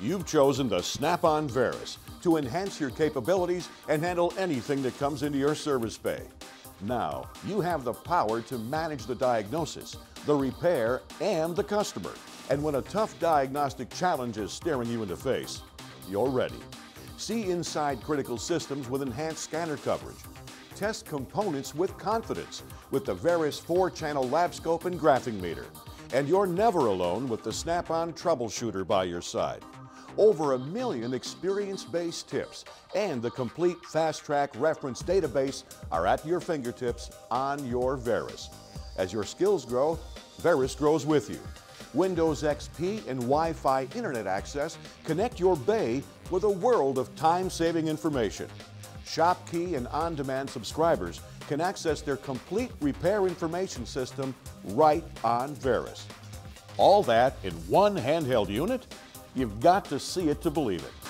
You've chosen the Snap-on VERUS to enhance your capabilities and handle anything that comes into your service bay. Now, you have the power to manage the diagnosis, the repair, and the customer. And when a tough diagnostic challenge is staring you in the face, you're ready. See inside critical systems with enhanced scanner coverage. Test components with confidence with the VERUS 4-channel lab scope and graphing meter. And you're never alone with the Snap-on Troubleshooter by your side. Over a million experience-based tips and the complete Fast Track reference database are at your fingertips on your VERUS. As your skills grow, VERUS grows with you. Windows XP and Wi-Fi internet access connect your bay with a world of time-saving information. ShopKey and on-demand subscribers can access their complete repair information system right on VERUS. All that in one handheld unit? You've got to see it to believe it.